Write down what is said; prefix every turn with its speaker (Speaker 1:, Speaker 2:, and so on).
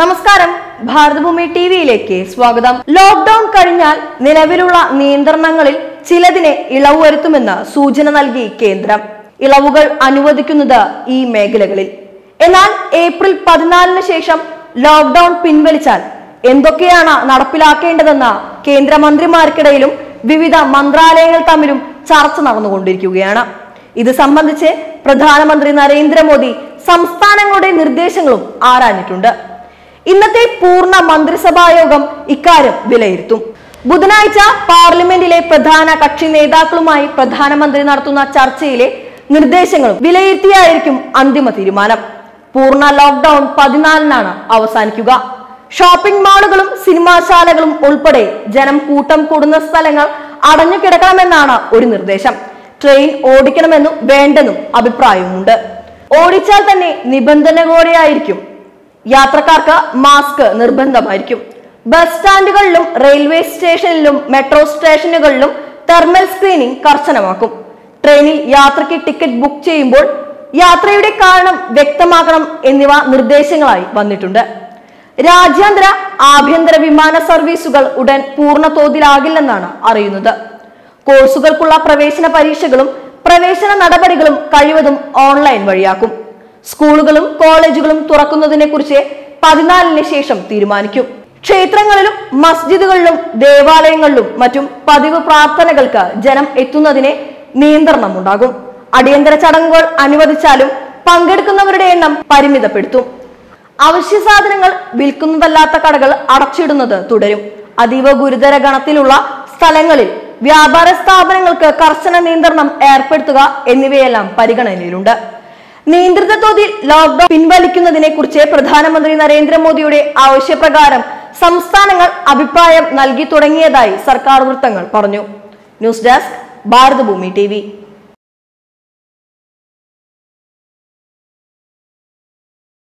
Speaker 1: നമസ്കാരം. ഭാരതഭൂമി ടി വിയിലേക്ക് സ്വാഗതം. ലോക്ക്ഡൌൺ കഴിഞ്ഞാൽ നിലവിലുള്ള നിയന്ത്രണങ്ങളിൽ ചിലതിനെ ഇളവ് വരുത്തുമെന്ന് സൂചന നൽകി കേന്ദ്രം. ഇളവുകൾ അനുവദിക്കുന്നത് ഈ മേഖലകളിൽ. എന്നാൽ ഏപ്രിൽ പതിനാലിന് ശേഷം ലോക്ക്ഡൌൺ പിൻവലിച്ചാൽ എന്തൊക്കെയാണ് നടപ്പിലാക്കേണ്ടതെന്ന കേന്ദ്രമന്ത്രിമാർക്കിടയിലും വിവിധ മന്ത്രാലയങ്ങൾ തമ്മിലും ചർച്ച നടന്നുകൊണ്ടിരിക്കുകയാണ്. ഇത് സംബന്ധിച്ച് പ്രധാനമന്ത്രി നരേന്ദ്രമോദി സംസ്ഥാനങ്ങളുടെ നിർദ്ദേശങ്ങളും ആരാഞ്ഞിട്ടുണ്ട്. ഇന്നത്തെ പൂർണ മന്ത്രിസഭാ യോഗം ഇക്കാര്യം വിലയിരുത്തും. ബുധനാഴ്ച പാർലമെന്റിലെ പ്രധാന കക്ഷി നേതാക്കളുമായി പ്രധാനമന്ത്രി നടത്തുന്ന ചർച്ചയിലെ നിർദ്ദേശങ്ങളും വിലയിരുത്തിയായിരിക്കും അന്തിമ തീരുമാനം. പൂർണ ലോക്ക്ഡൌൺ പതിനാലിനാണ് അവസാനിക്കുക. ഷോപ്പിംഗ് മാളുകളും സിനിമാശാലകളും ഉൾപ്പെടെ ജനം കൂട്ടം കൂടുന്ന സ്ഥലങ്ങൾ അടഞ്ഞു കിടക്കണമെന്നാണ് ഒരു നിർദ്ദേശം. ട്രെയിൻ ഓടിക്കണമെന്നും വേണ്ടെന്നും അഭിപ്രായമുണ്ട് ഓടിച്ചാൽ തന്നെ നിബന്ധനകളോടെയായിരിക്കും യാത്രക്കാർക്ക് മാസ്ക് നിർബന്ധമായിരിക്കും. ബസ് സ്റ്റാൻഡുകളിലും റെയിൽവേ സ്റ്റേഷനിലും മെട്രോ സ്റ്റേഷനുകളിലും തെർമൽ സ്ക്രീനിംഗ് കർശനമാക്കും. ട്രെയിനിൽ യാത്രയ്ക്ക് ടിക്കറ്റ് ബുക്ക് ചെയ്യുമ്പോൾ യാത്രയുടെ കാരണം വ്യക്തമാക്കണം എന്നിവ നിർദ്ദേശങ്ങളായി വന്നിട്ടുണ്ട്. രാജ്യാന്തര ആഭ്യന്തര വിമാന സർവീസുകൾ ഉടൻ പൂർണ തോതിലാകില്ലെന്നാണ് അറിയുന്നത്. കോഴ്സുകൾക്കുള്ള പ്രവേശന പരീക്ഷകളും പ്രവേശന നടപടികളും കഴിവതും ഓൺലൈൻ വഴിയാക്കും. സ്കൂളുകളും കോളേജുകളും തുറക്കുന്നതിനെ കുറിച്ച് പതിനാലിന് ശേഷം തീരുമാനിക്കും. ക്ഷേത്രങ്ങളിലും മസ്ജിദുകളിലും ദേവാലയങ്ങളിലും മറ്റും പതിവ് പ്രാർത്ഥനകൾക്ക് ജനം എത്തുന്നതിന് നിയന്ത്രണമുണ്ടാകും. അടിയന്തര ചടങ്ങുകൾ അനുവദിച്ചാലും പങ്കെടുക്കുന്നവരുടെ എണ്ണം പരിമിതപ്പെടുത്തും. അവശ്യ സാധനങ്ങൾ വിൽക്കുന്നതല്ലാത്ത കടകൾ അടച്ചിടുന്നത് തുടരും. അതീവ ഗുരുതര ഗണത്തിലുള്ള സ്ഥലങ്ങളിൽ വ്യാപാര സ്ഥാപനങ്ങൾക്ക് കർശന നിയന്ത്രണം ഏർപ്പെടുത്തുക എന്നിവയെല്ലാം പരിഗണനയിലുണ്ട്. നിയന്ത്രിത തോതിൽ ലോക്ഡൌൺ പിൻവലിക്കുന്നതിനെ കുറിച്ച് പ്രധാനമന്ത്രി നരേന്ദ്രമോദിയുടെ ആവശ്യപ്രകാരം സംസ്ഥാനങ്ങൾ അഭിപ്രായം നൽകി തുടങ്ങിയതായി സർക്കാർ വൃത്തങ്ങൾ പറഞ്ഞു. News desk Bharathabhoomi T